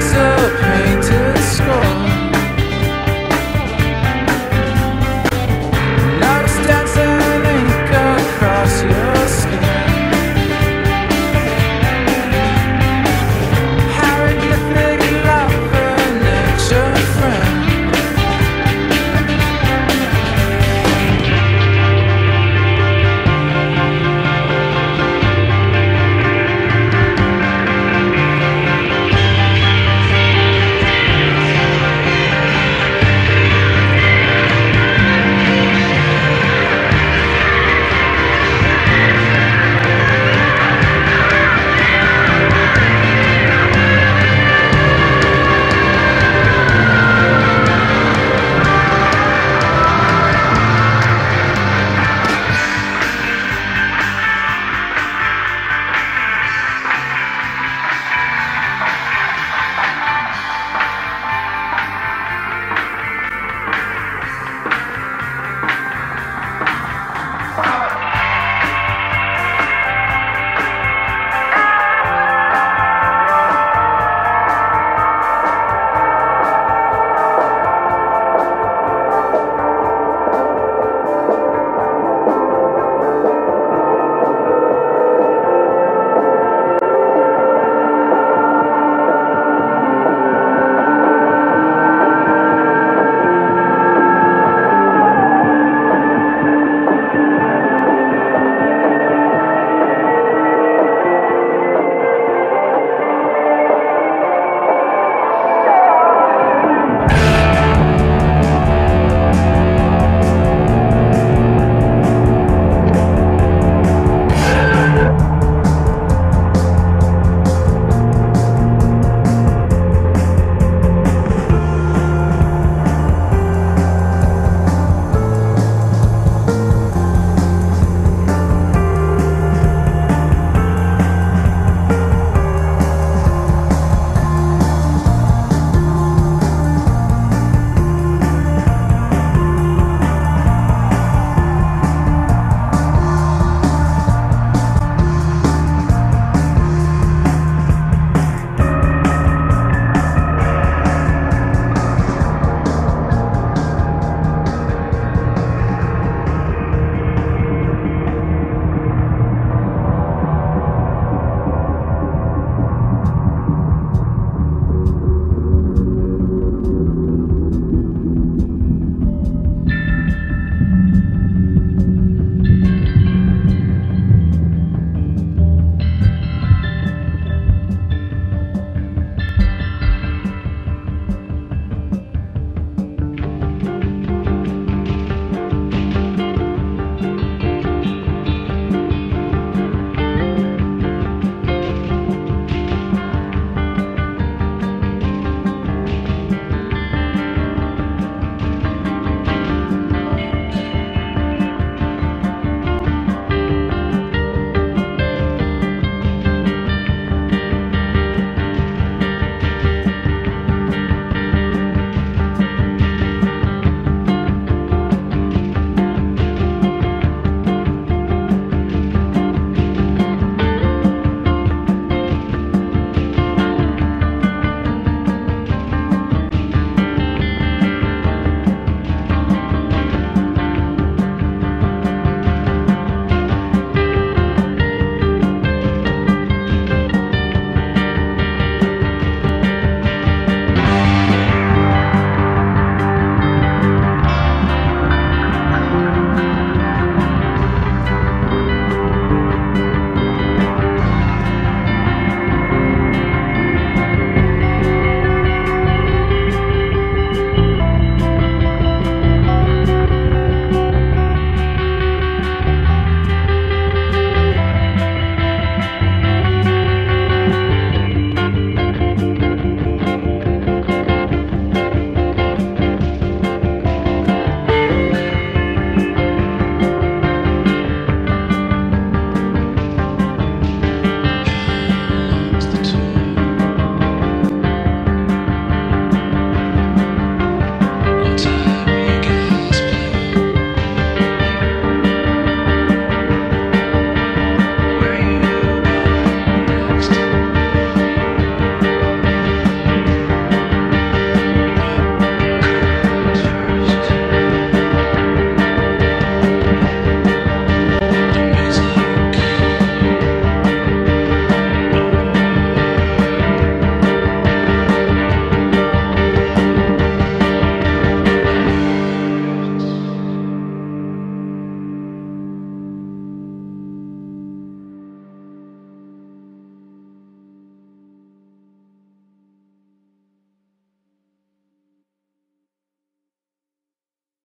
So.